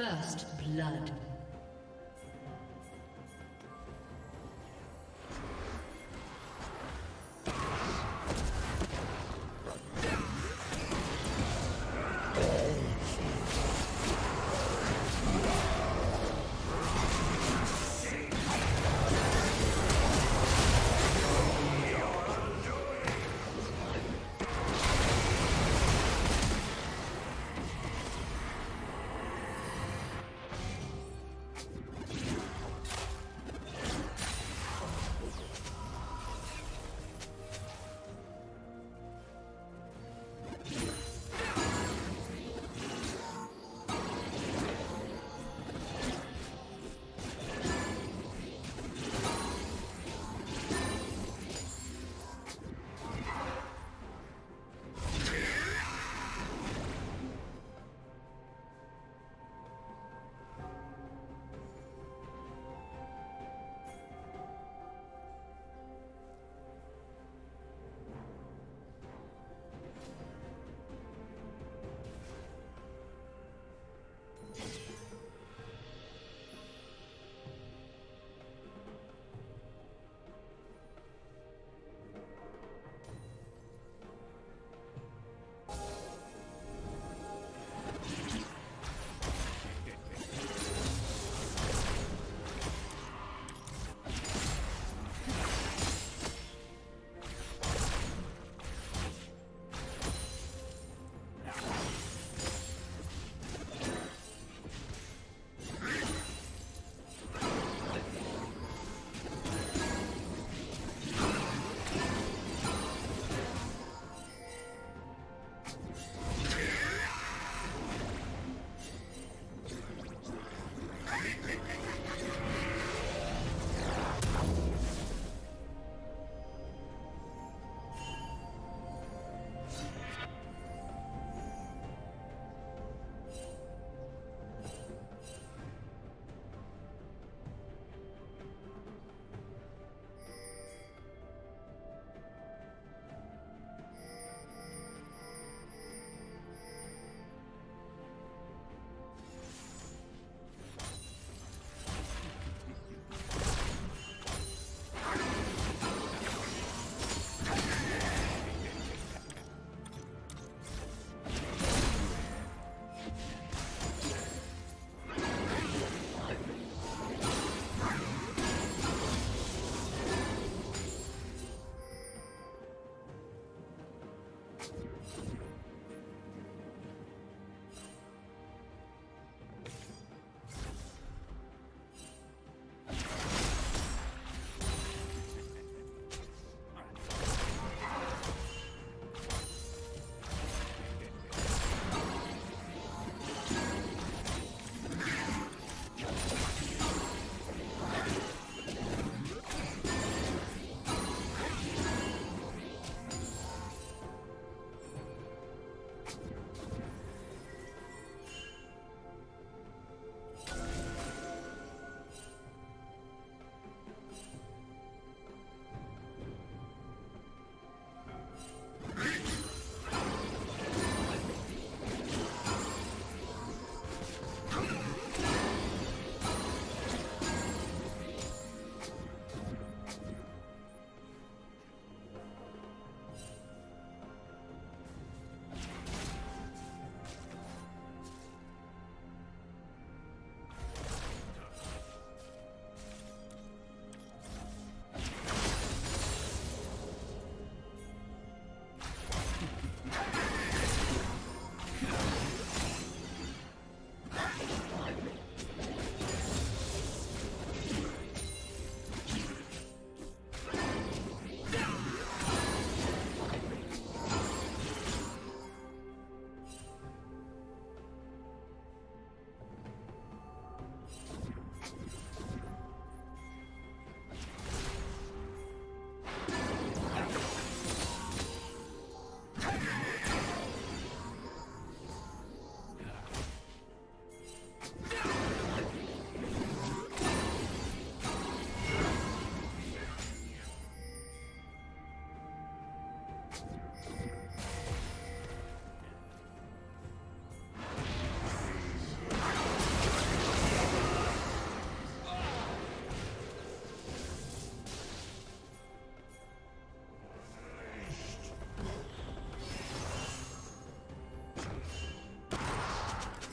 First blood.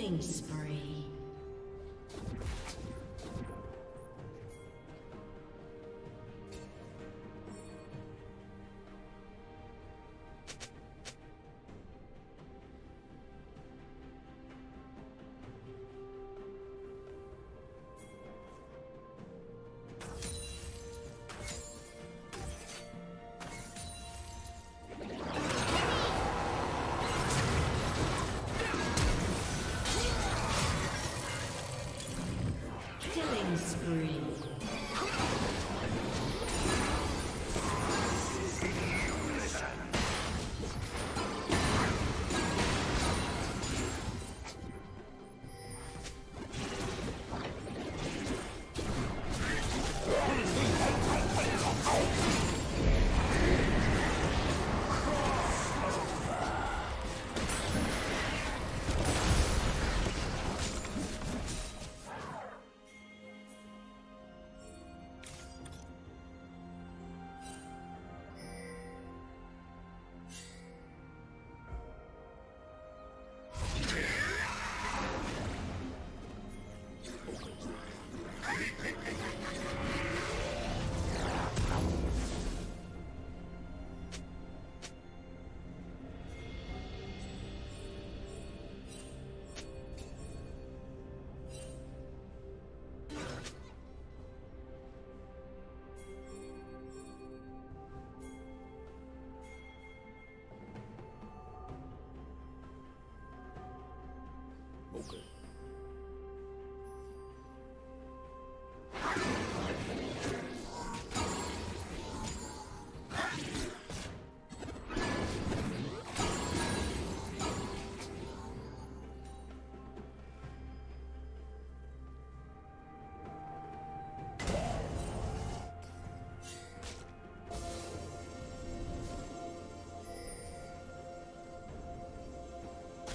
Killing spree.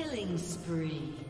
Killing spree.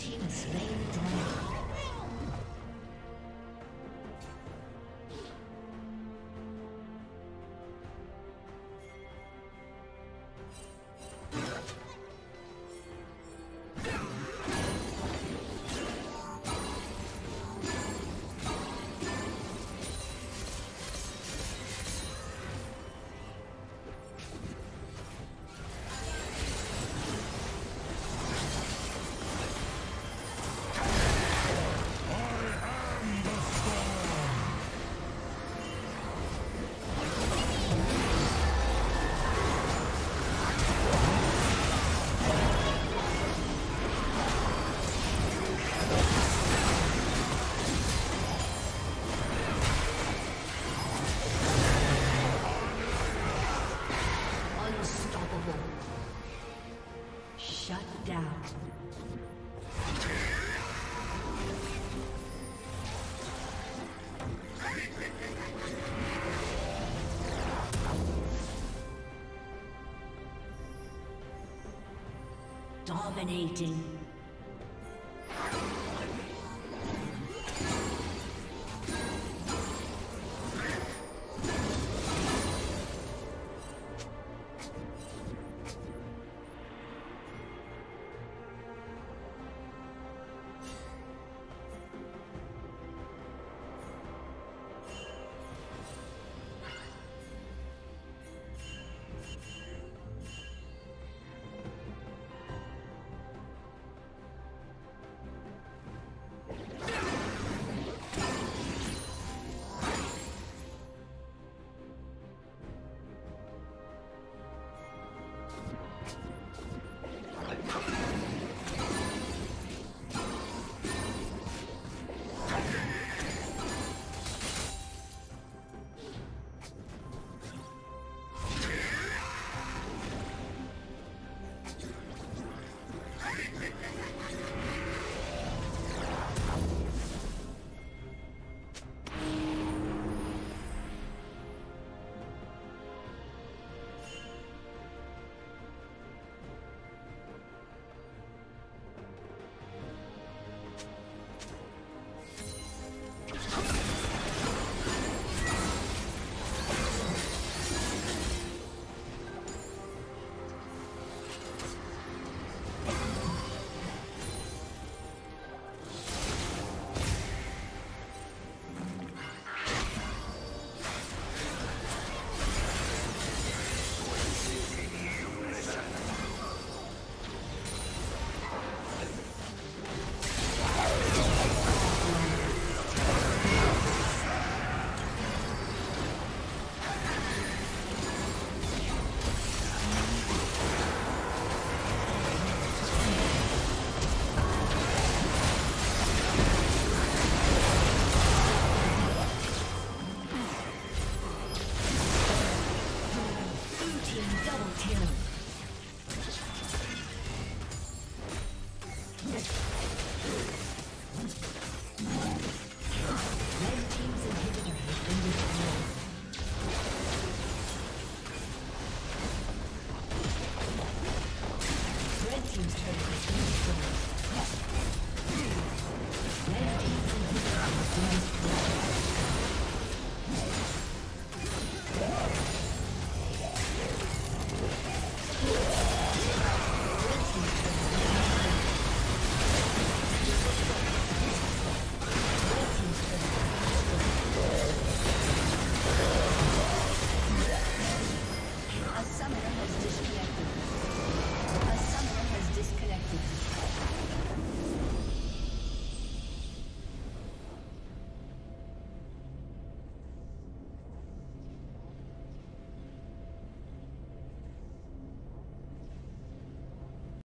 Dominating. Red team's inhibitor has been